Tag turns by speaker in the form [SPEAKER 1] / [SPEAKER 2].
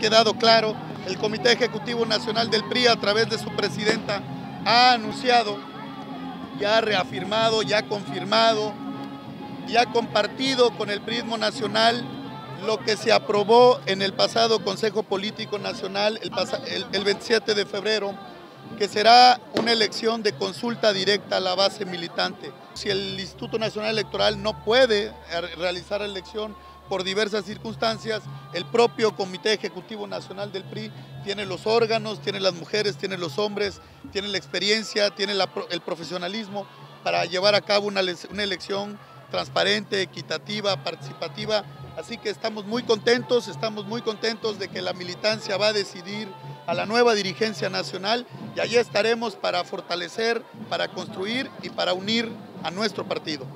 [SPEAKER 1] quedado claro, el Comité Ejecutivo Nacional del PRI a través de su presidenta ha anunciado, ya ha reafirmado, ya ha confirmado, ya ha compartido con el PRIismo nacional lo que se aprobó en el pasado Consejo Político Nacional el, el 27 de febrero que será una elección de consulta directa a la base militante. Si el Instituto Nacional Electoral no puede realizar la elección por diversas circunstancias, el propio Comité Ejecutivo Nacional del PRI tiene los órganos, tiene las mujeres, tiene los hombres, tiene la experiencia, tiene el profesionalismo para llevar a cabo una, una elección transparente, equitativa, participativa. Así que estamos muy contentos, estamos muy contentos de que la militancia va a decidir a la nueva dirigencia nacional y allí estaremos para fortalecer, para construir y para unir a nuestro partido.